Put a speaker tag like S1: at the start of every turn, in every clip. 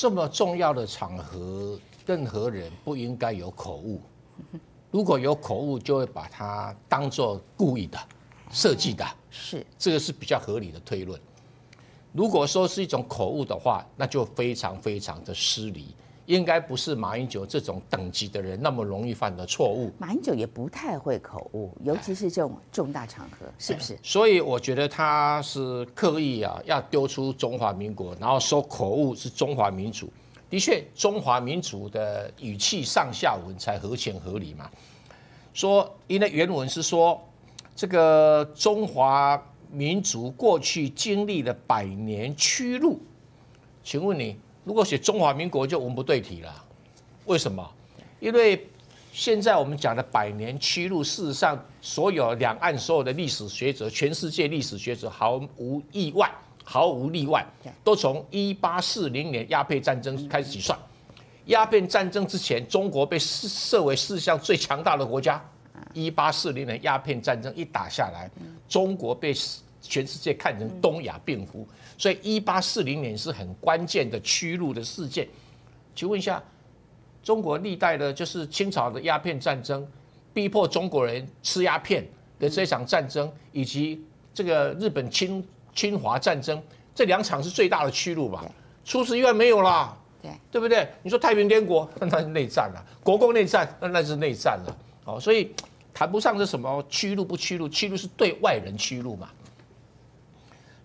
S1: 这么重要的场合，任何人不应该有口误。如果有口误，就会把它当做故意的、设计的，
S2: 是
S1: 这个是比较合理的推论。如果说是一种口误的话，那就非常非常的失礼，应该不是马英九这种等级的人那么容易犯的错误。
S2: 马英九也不太会口误，尤其是这种重大场合，是不是？
S1: 所以我觉得他是刻意啊，要丢出中华民国，然后说口误是中华民主。的确，中华民主的语气上下文才合情合理嘛。说，因为原文是说，这个中华民族过去经历了百年屈辱。请问你，如果写中华民国就文不对题了？为什么？因为现在我们讲的百年屈辱，事实上，所有两岸所有的历史学者，全世界历史学者毫无意外。毫无例外，都从一八四零年鸦片战争开始计算。鸦片战争之前，中国被设设为世界上最强大的国家。一八四零年鸦片战争一打下来，中国被全世界看成东亚病夫。所以一八四零年是很关键的屈辱的事件。请问一下，中国历代的就是清朝的鸦片战争，逼迫中国人吃鸦片的这场战争，以及这个日本侵。侵华战争这两场是最大的屈辱吧？出师医院没有啦，对对不对？你说太平天国那是内战了，国共内战那那是内战了，哦，所以谈不上是什么屈辱不屈辱，屈辱是对外人屈辱嘛。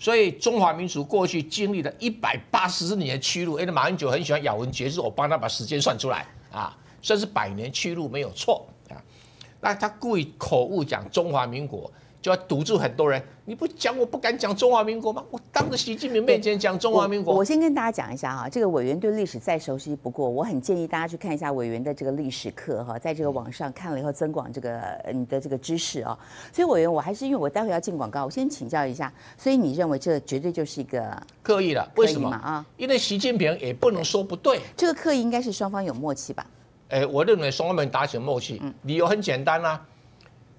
S1: 所以中华民族过去经历了一百八十年屈辱，哎，马英九很喜欢咬文嚼字，我帮他把时间算出来啊，算是百年屈辱没有错啊。那他故意口误讲中华民国。就要堵住很多人，你不讲我不敢讲中华民国吗？我当着习近平面前讲中华民国。
S2: 我先跟大家讲一下哈，这个委员对历史再熟悉不过，我很建议大家去看一下委员的这个历史课哈，在这个网上看了以后增广这个你的这个知识啊。所以委员，我还是因为我待会要进广告，我先请教一下。所以你认为这绝对就是一个
S1: 刻意的？为什么啊？因为习近平也不能说不对。
S2: 这个刻意应该是双方有默契吧？
S1: 哎，我认为双方没达成默契，理由很简单啊。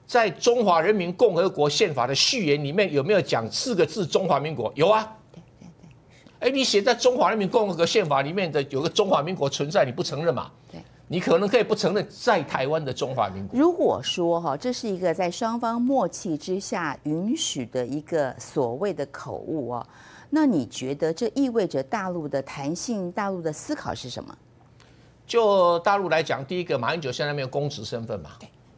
S1: 在中华人民共和国宪法的序言里面有没有讲四个字“中华民国”？有啊。对对对。哎，你写在中华人民共和国宪法里面的有个中华民国存在，你不承认嘛？对。你可能可以不承认在台湾的中华民国。
S2: 如果说哈，这是一个在双方默契之下允许的一个所谓的口误哦，那你觉得这意味着大陆的弹性、大陆的思考是什么？
S1: 就大陆来讲，第一个，马英九现在没有公职身份嘛？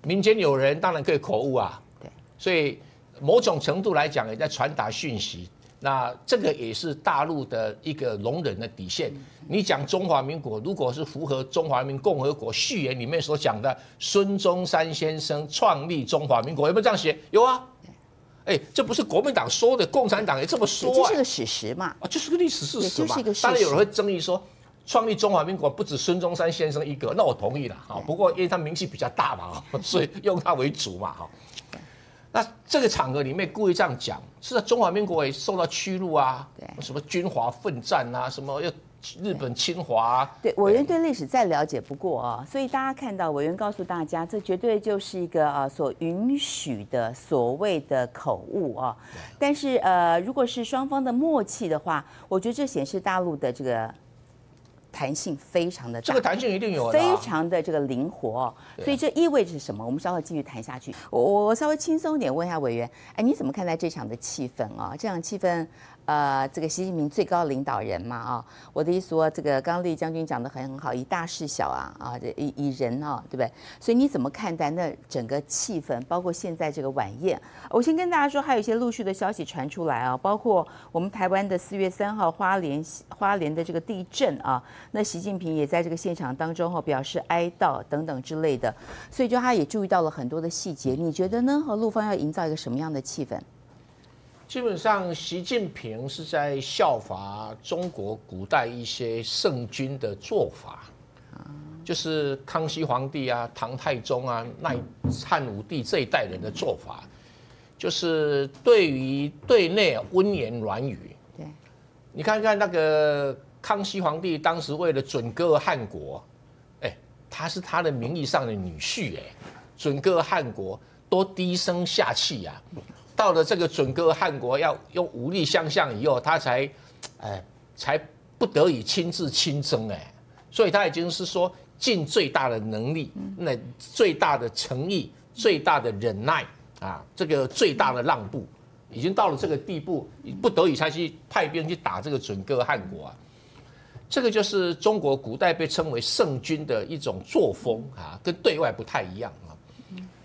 S1: 对。民间有人当然可以口误啊，对，所以某种程度来讲也在传达讯息。那这个也是大陆的一个容忍的底线。你讲中华民国，如果是符合中华人民共和国序言里面所讲的，孙中山先生创立中华民国，有没有这样写？有啊。哎，这不是国民党说的，共产党也这么说啊。
S2: 这是个史实嘛？
S1: 啊，就是个历史事实
S2: 嘛。
S1: 当然有人会争议说。创立中华民国不止孙中山先生一个，那我同意了哈。不过因为他名气比较大嘛，所以用他为主嘛哈。那这个场合里面故意这样讲，是中华民国也受到屈辱啊。对，什么军华奋战啊，什么又日本侵华。
S2: 对，委员对历史再了解不过啊，所以大家看到委员告诉大家，这绝对就是一个啊所允许的所谓的口误啊。但是呃，如果是双方的默契的话，我觉得这显示大陆的这个。弹性非常的大，
S1: 这个弹性一定有，
S2: 非常的这个灵活，所以这意味着什么？我们稍后继续谈下去。我我稍微轻松一点问一下委员，哎，你怎么看待这场的气氛啊？这场气氛。呃，这个习近平最高领导人嘛，啊，我的意思说，这个刚刚李将军讲的很好，以大事小啊，啊，这以以人啊，对不对？所以你怎么看待那整个气氛，包括现在这个晚宴？我先跟大家说，还有一些陆续的消息传出来啊，包括我们台湾的四月三号花莲花莲的这个地震啊，那习近平也在这个现场当中哈表示哀悼等等之类的，所以就他也注意到了很多的细节，你觉得呢？和陆方要营造一个什么样的气氛？
S1: 基本上，习近平是在效法中国古代一些圣君的做法，就是康熙皇帝啊、唐太宗啊、那汉武帝这一代人的做法，就是对于对内温言软语。对，你看看那个康熙皇帝当时为了准歌汉国，哎，他是他的名义上的女婿，哎，准歌汉国多低声下气呀。到了这个准哥汗国要用武力相向以后，他才，哎，才不得已亲自亲征哎，所以他已经是说尽最大的能力，那最大的诚意、最大的忍耐啊，这个最大的让步，已经到了这个地步，不得已才去派兵去打这个准噶汗国啊。这个就是中国古代被称为圣君的一种作风啊，跟对外不太一样啊。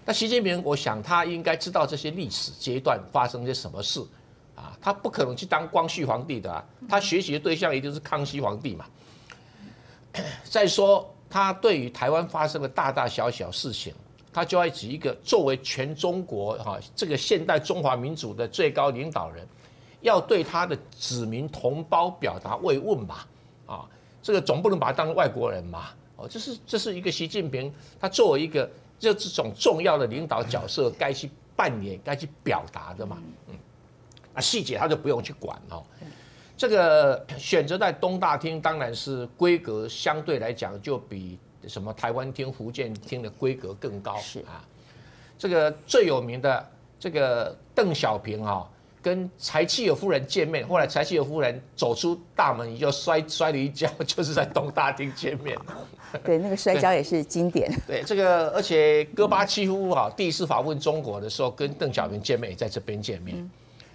S1: 那习近平，我想他应该知道这些历史阶段发生些什么事。啊，他不可能去当光绪皇帝的，他学习的对象一定是康熙皇帝嘛。再说，他对于台湾发生的大大小小事情，他就要以一个作为全中国哈这个现代中华民族的最高领导人，要对他的子民同胞表达慰问吧。啊，这个总不能把他当外国人嘛。哦，这是这是一个习近平，他作为一个就这种重要的领导角色，该去扮演、该去表达的嘛。嗯。啊，细节他就不用去管哦。这个选择在东大厅，当然是规格相对来讲就比什么台湾厅、福建厅的规格更高。是啊，这个最有名的这个邓小平啊，跟柴契尔夫人见面，后来柴契尔夫人走出大门，就摔 摔了一跤，就是在东大厅见面。
S2: 对，那个摔跤也是经典。
S1: 对，这个而且戈巴契夫啊，第一次访问中国的时候，跟邓小平见面也在这边见面。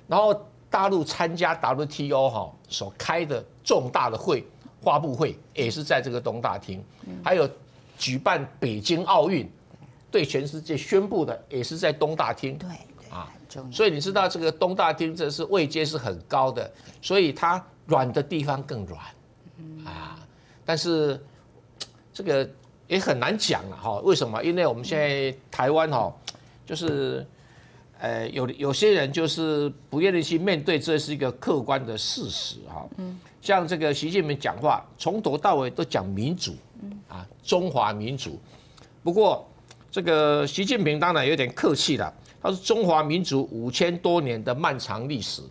S1: 然后大陆参加 WTO 哈所开的重大的会发布会也是在这个东大厅，还有举办北京奥运，对全世界宣布的也是在东大厅。
S2: 对啊，
S1: 所以你知道这个东大厅这是位阶是很高的，所以它软的地方更软啊。但是这个也很难讲了哈，为什么？因为我们现在台湾哈就是。呃，有有些人就是不愿意去面对，这是一个客观的事实哈。嗯，像这个习近平讲话，从头到尾都讲民主，啊，中华民主。不过，这个习近平当然有点客气了，他说中华民族五千多年的漫长历史，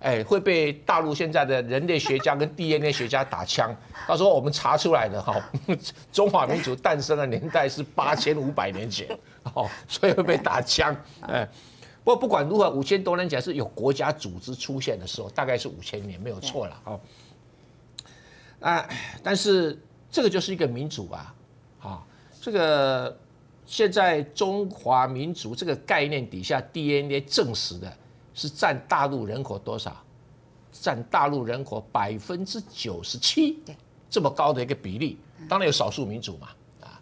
S1: 哎，会被大陆现在的人类学家跟 DNA 学家打枪。他说我们查出来的哈，中华民族诞生的年代是八千五百年前，哦，所以会被打枪，哎。不过不管如何，五千多年前是有国家组织出现的时候，大概是五千年没有错了哦。啊，但是这个就是一个民主啊，啊，这个现在中华民族这个概念底下，DNA 证实的是占大陆人口多少？占大陆人口百分之九十七，这么高的一个比例，当然有少数民族嘛，啊，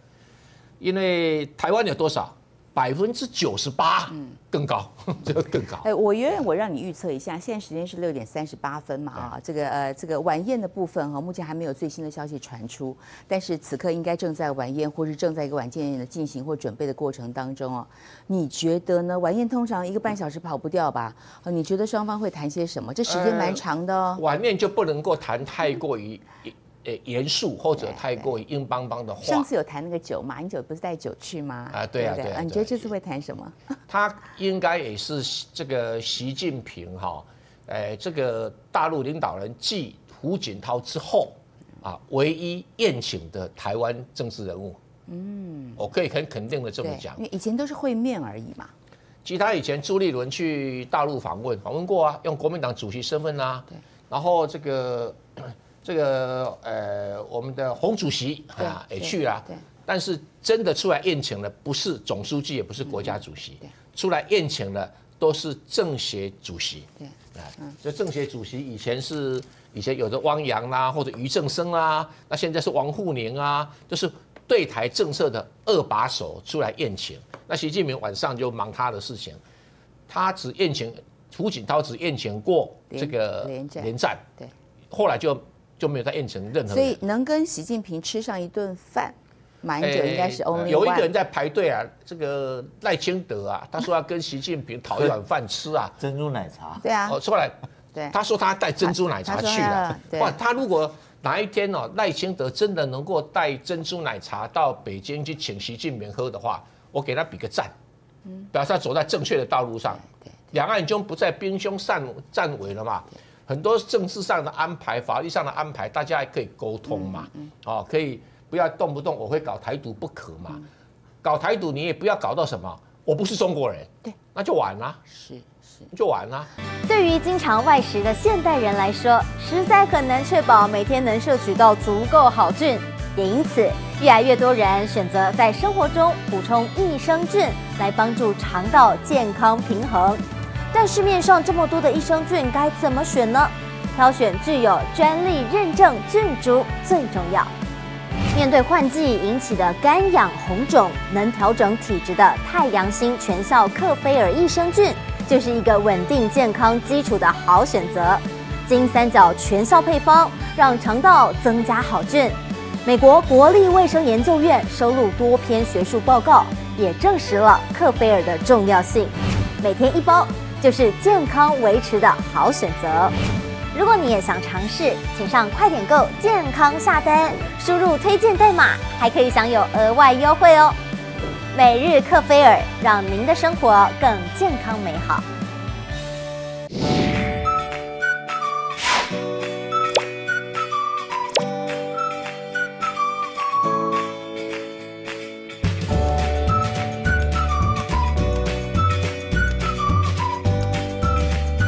S1: 因为台湾有多少？百分之九十八，嗯，更高，这个更高。
S2: 哎，我原来我让你预测一下，现在时间是六点三十八分嘛，啊，这个呃，这个晚宴的部分哈，目前还没有最新的消息传出，但是此刻应该正在晚宴或是正在一个晚宴的进行或准备的过程当中哦。你觉得呢？晚宴通常一个半小时跑不掉吧？你觉得双方会谈些什么？这时间蛮长的哦。
S1: 晚宴就不能够谈太过于。诶，严肃或者太过硬邦邦的话。
S2: 上次有谈那个酒，马英九不是带酒去吗？
S1: 啊，对啊，对啊。
S2: 你觉得这次会谈什么？
S1: 他应该也是这个习近平哈，诶，这个大陆领导人继胡锦涛之后啊，唯一宴请的台湾政治人物。嗯，我可以很肯定的这么讲。
S2: 因为以前都是会面而已嘛。
S1: 其他以前朱立伦去大陆访问，访问过啊，用国民党主席身份啊。对。然后这个。这个呃，我们的洪主席啊也去了，但是真的出来宴请的不是总书记，也不是国家主席，出来宴请的都是政协主席。对，啊，这政协主席以前是以前有的汪洋啦，或者俞正声啦，那现在是王沪宁啊，就是对台政策的二把手出来宴请。那习近平晚上就忙他的事情，他只宴请胡锦涛，只宴请过这个连战，对，后来就。就没有再宴请任何，
S2: 所以能跟习近平吃上一顿饭，马英九应该是 only
S1: 有一个人在排队啊，这个赖清德啊，他说要跟习近平讨一碗饭吃啊，
S3: 珍珠奶茶，
S2: 对啊，
S1: 哦，出来，对，他说他带珍珠奶茶去了，哇，他如果哪一天哦，赖清德真的能够带珍珠奶茶到北京去请习近平喝的话，我给他比个赞，嗯，表示他走在正确的道路上，对，两岸已经不再兵凶战战危了嘛。很多政治上的安排、法律上的安排，大家还可以沟通嘛？哦，可以不要动不动我会搞台独不可嘛？搞台独你也不要搞到什么我不是中国人，
S2: 对，
S1: 那就完了，
S2: 是是。
S1: 就完了。
S3: 对于经常外食的现代人来说，实在很难确保每天能摄取到足够好菌，也因此越来越多人选择在生活中补充益生菌，来帮助肠道健康平衡。但市面上这么多的益生菌，该怎么选呢？挑选具有专利认证菌株最重要。面对换季引起的干痒红肿，能调整体质的太阳星全效克菲尔益生菌，就是一个稳定健康基础的好选择。金三角全效配方，让肠道增加好菌。美国国立卫生研究院收录多篇学术报告，也证实了克菲尔的重要性。每天一包，就是健康维持的好选择。如果你也想尝试请上快点购健康下单输入推荐代码还可以享有额外优惠哦。每日克菲尔让您的生活更健康美好。